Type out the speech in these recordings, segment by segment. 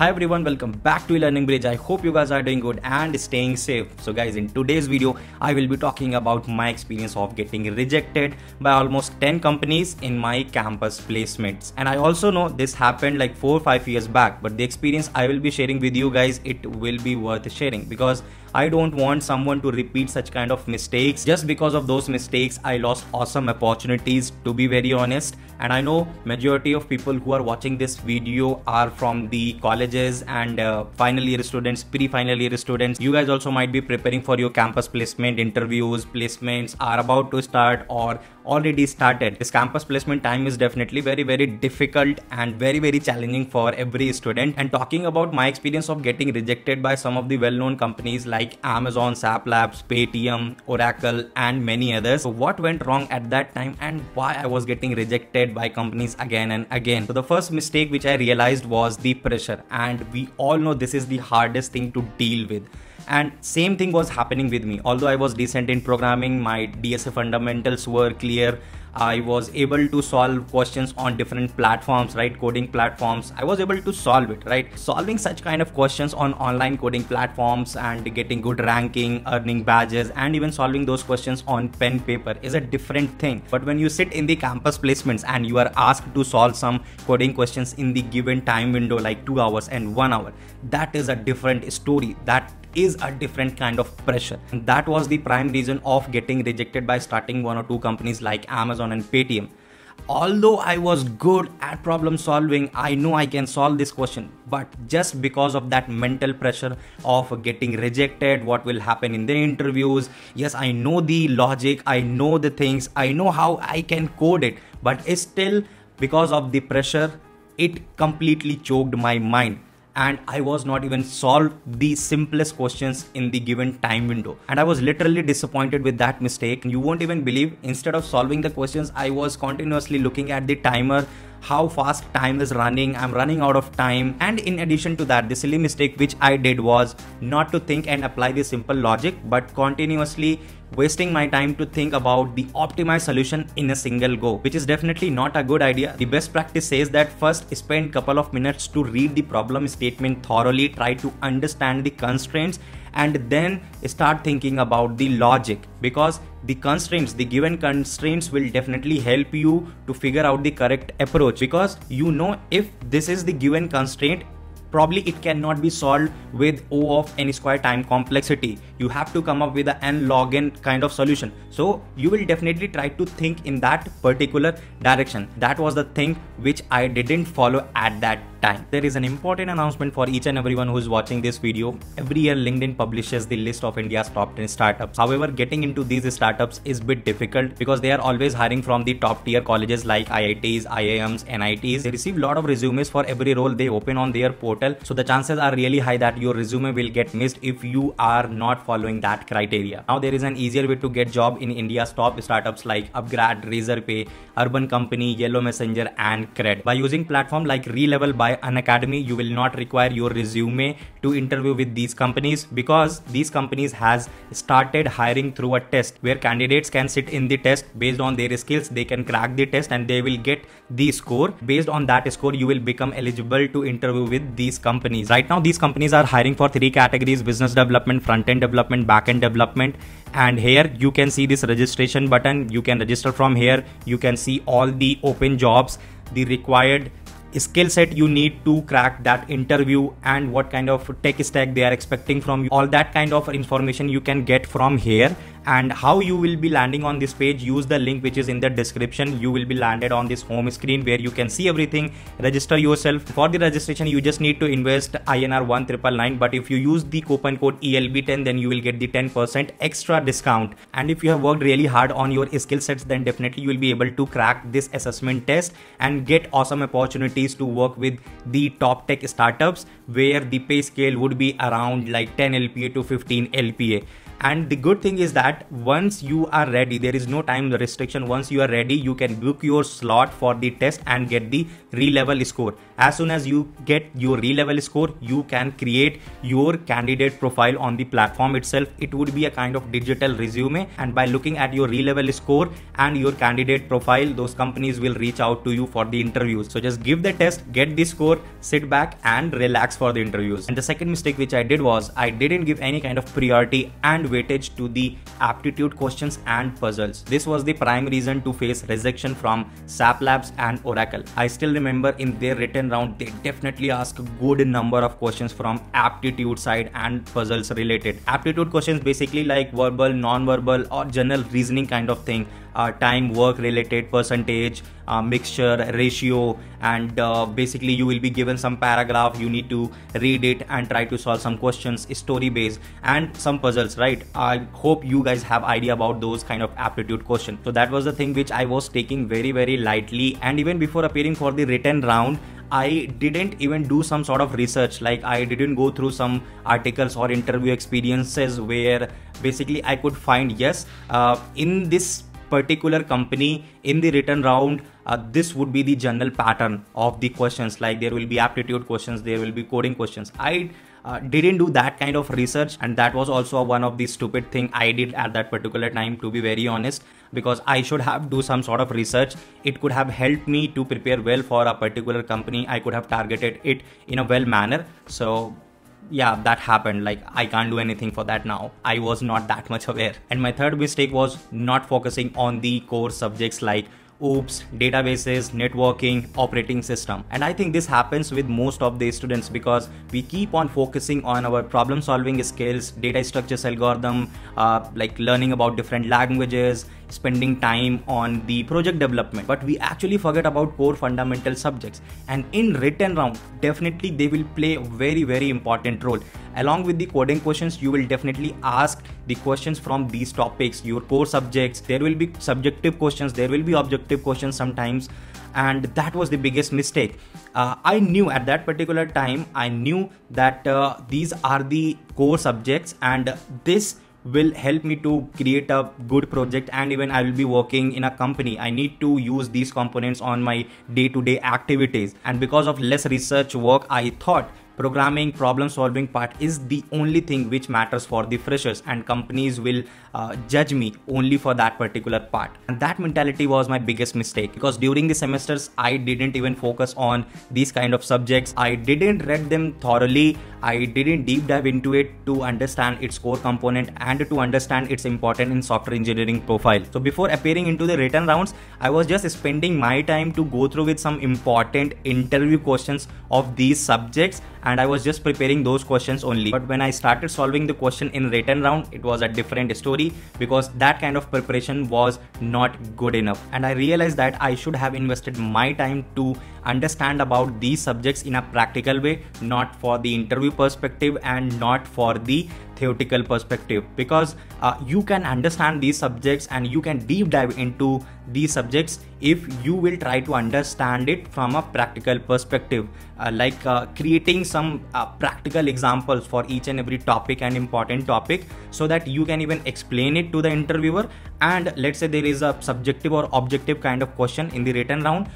Hi everyone, welcome back to Learning Bridge. I hope you guys are doing good and staying safe. So guys, in today's video, I will be talking about my experience of getting rejected by almost 10 companies in my campus placements. And I also know this happened like 4 or 5 years back, but the experience I will be sharing with you guys, it will be worth sharing because I don't want someone to repeat such kind of mistakes. Just because of those mistakes, I lost awesome opportunities to be very honest. And I know majority of people who are watching this video are from the colleges and uh, final year students, pre-final year students. You guys also might be preparing for your campus placement interviews, placements are about to start or already started. This campus placement time is definitely very, very difficult and very, very challenging for every student. And talking about my experience of getting rejected by some of the well-known companies like Amazon, SAP Labs, Paytm, Oracle, and many others. So what went wrong at that time and why I was getting rejected by companies again and again. So the first mistake which I realized was the pressure. And we all know this is the hardest thing to deal with and same thing was happening with me although i was decent in programming my dsa fundamentals were clear I was able to solve questions on different platforms, right? Coding platforms. I was able to solve it, right? Solving such kind of questions on online coding platforms and getting good ranking, earning badges, and even solving those questions on pen paper is a different thing. But when you sit in the campus placements and you are asked to solve some coding questions in the given time window, like two hours and one hour, that is a different story. That is a different kind of pressure. And that was the prime reason of getting rejected by starting one or two companies like Amazon and Paytm. Although I was good at problem solving, I know I can solve this question, but just because of that mental pressure of getting rejected, what will happen in the interviews, yes, I know the logic, I know the things, I know how I can code it, but still because of the pressure, it completely choked my mind and I was not even solved the simplest questions in the given time window. And I was literally disappointed with that mistake. You won't even believe, instead of solving the questions, I was continuously looking at the timer how fast time is running. I'm running out of time. And in addition to that the silly mistake which i did was not to think and apply the simple logic but continuously wasting my time to think about the optimized solution in a single go which is definitely not a good idea. The best practice says that first spend couple of minutes to read the problem statement thoroughly. Try to understand the constraints and then start thinking about the logic because the constraints the given constraints will definitely help you to figure out the correct approach because you know if this is the given constraint probably it cannot be solved with O of n square time complexity. You have to come up with a n log n kind of solution. So you will definitely try to think in that particular direction. That was the thing which I didn't follow at that time. There is an important announcement for each and everyone who is watching this video. Every year LinkedIn publishes the list of India's top 10 startups. However, getting into these startups is a bit difficult because they are always hiring from the top tier colleges like IITs, IIMs, NITs. They receive a lot of resumes for every role they open on their portal. So the chances are really high that your resume will get missed if you are not following that criteria. Now there is an easier way to get job in India's top startups like Upgrad, Razorpay, Urban Company, Yellow Messenger and Cred. By using platform like Relevel by Unacademy, you will not require your resume to interview with these companies because these companies has started hiring through a test where candidates can sit in the test based on their skills. They can crack the test and they will get the score. Based on that score, you will become eligible to interview with these companies. Right now, these companies are hiring for three categories business development, front end development, back end development. And here you can see this registration button. You can register from here. You can see all the open jobs, the required skill set you need to crack that interview and what kind of tech stack they are expecting from you. All that kind of information you can get from here and how you will be landing on this page use the link which is in the description. You will be landed on this home screen where you can see everything. Register yourself. For the registration you just need to invest inr 1999 but if you use the coupon code elb10 then you will get the 10% extra discount. And if you have worked really hard on your skill sets then definitely you will be able to crack this assessment test and get awesome opportunities to work with the top tech startups where the pay scale would be around like 10 lpa to 15 lpa and the good thing is that once you are ready there is no time restriction. Once you are ready you can book your slot for the test and get the Relevel score. As soon as you get your Relevel score you can create your candidate profile on the platform itself. It would be a kind of digital resume. And by looking at your Relevel score and your candidate profile those companies will reach out to you for the interviews. So just give the test get the score sit back and relax for the interviews. And the second mistake which i did was i didn't give any kind of priority and weightage to the aptitude questions and puzzles. This was the prime reason to face rejection from sap labs and oracle. I still remember in their written round they definitely ask a good number of questions from aptitude side and puzzles related. Aptitude questions basically like verbal non-verbal or general reasoning kind of thing uh, time work related percentage uh, mixture ratio and uh, basically you will be given some paragraph. You need to read it and try to solve some questions story based and some puzzles right? I hope you guys have idea about those kind of aptitude question. So that was the thing which i was taking very very lightly. And even before appearing for the written round I didn't even do some sort of research. Like I didn't go through some articles or interview experiences where basically I could find yes, uh, in this particular company in the written round uh, this would be the general pattern of the questions. Like there will be aptitude questions there will be coding questions. I uh, didn't do that kind of research and that was also one of the stupid thing i did at that particular time to be very honest because i should have do some sort of research. It could have helped me to prepare well for a particular company. I could have targeted it in a well manner. So yeah that happened. Like i can't do anything for that now. I was not that much aware. And my third mistake was not focusing on the core subjects like OOPS, databases, networking, operating system. And I think this happens with most of the students because we keep on focusing on our problem solving skills, data structures algorithm, uh, like learning about different languages, spending time on the project development but we actually forget about core fundamental subjects. And in written round definitely they will play a very very important role. Along with the coding questions you will definitely ask the questions from these topics your core subjects. There will be subjective questions there will be objective questions sometimes. And that was the biggest mistake. Uh, i knew at that particular time i knew that uh, these are the core subjects and this will help me to create a good project and even I will be working in a company. I need to use these components on my day to day activities. And because of less research work, I thought programming problem solving part is the only thing which matters for the freshers and companies will uh, judge me only for that particular part. And that mentality was my biggest mistake because during the semesters i didn't even focus on these kind of subjects. I didn't read them thoroughly. I didn't deep dive into it to understand its core component and to understand its importance in software engineering profile. So before appearing into the written rounds i was just spending my time to go through with some important interview questions of these subjects I was just preparing those questions only. But when I started solving the question in written round, it was a different story because that kind of preparation was not good enough. And I realized that I should have invested my time to understand about these subjects in a practical way, not for the interview perspective and not for the theoretical perspective because uh, you can understand these subjects and you can deep dive into these subjects if you will try to understand it from a practical perspective. Uh, like uh, creating some uh, practical examples for each and every topic and important topic so that you can even explain it to the interviewer and let's say there is a subjective or objective kind of question in the written round.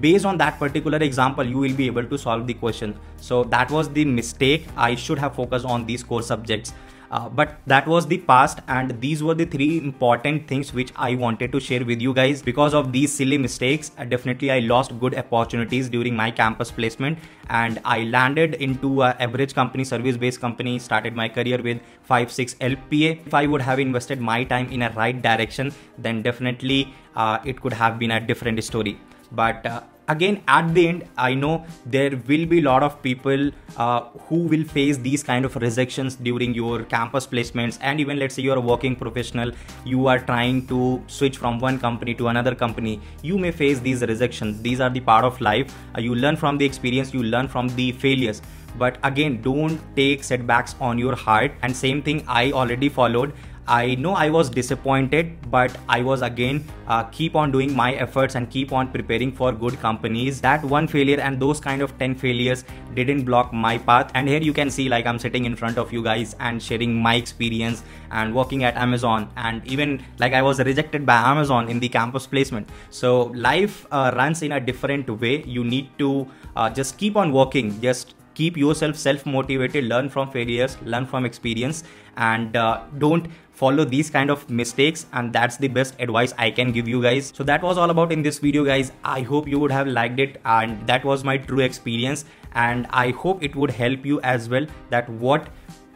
Based on that particular example you will be able to solve the question. So that was the mistake i should have focused on these core subjects uh, but that was the past and these were the three important things which i wanted to share with you guys. Because of these silly mistakes uh, definitely i lost good opportunities during my campus placement and i landed into a average company service based company started my career with 5 6 lpa if i would have invested my time in a right direction then definitely uh, it could have been a different story. But uh, again at the end i know there will be a lot of people uh, who will face these kind of rejections during your campus placements. And even let's say you're a working professional you are trying to switch from one company to another company you may face these rejections. These are the part of life. Uh, you learn from the experience you learn from the failures. But again don't take setbacks on your heart. And same thing i already followed I know I was disappointed, but I was again uh, keep on doing my efforts and keep on preparing for good companies. That one failure and those kind of 10 failures didn't block my path. And here you can see like I'm sitting in front of you guys and sharing my experience and working at Amazon. And even like I was rejected by Amazon in the campus placement. So life uh, runs in a different way. You need to uh, just keep on working. Just keep yourself self motivated learn from failures learn from experience and uh, don't follow these kind of mistakes and that's the best advice i can give you guys. So that was all about in this video guys. I hope you would have liked it and that was my true experience and i hope it would help you as well that what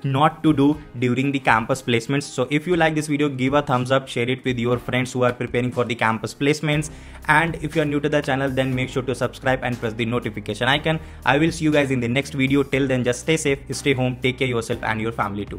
not to do during the campus placements. So if you like this video give a thumbs up share it with your friends who are preparing for the campus placements. And if you are new to the channel then make sure to subscribe and press the notification icon. I will see you guys in the next video. Till then just stay safe stay home take care yourself and your family too